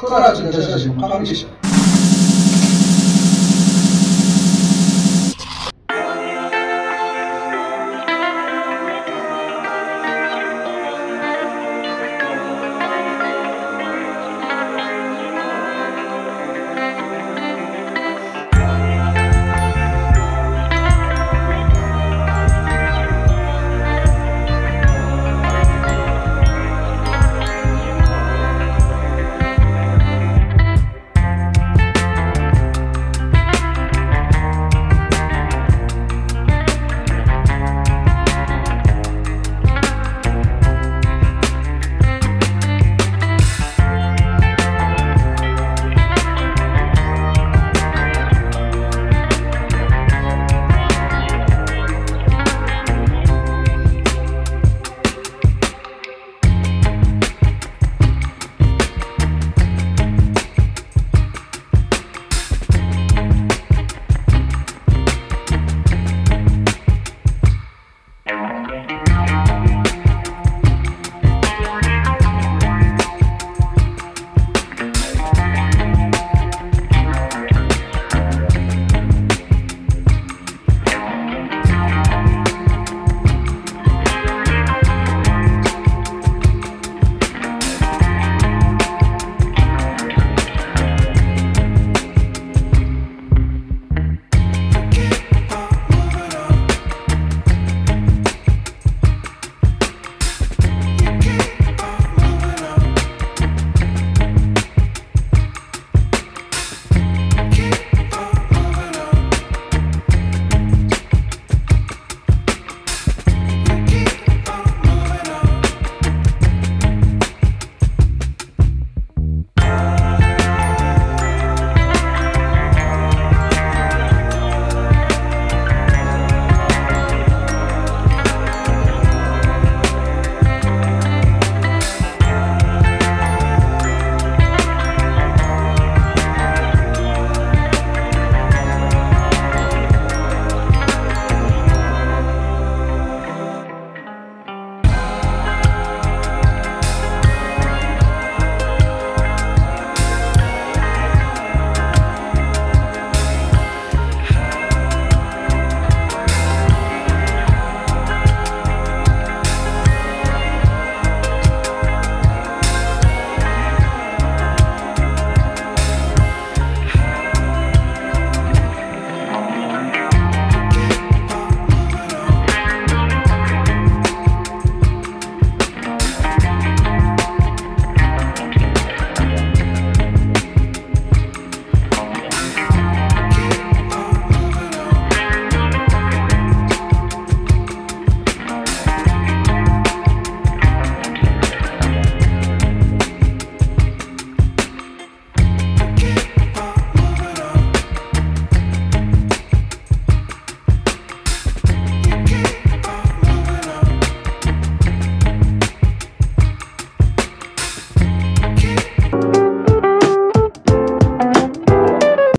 科大的这个这个什么方面去写？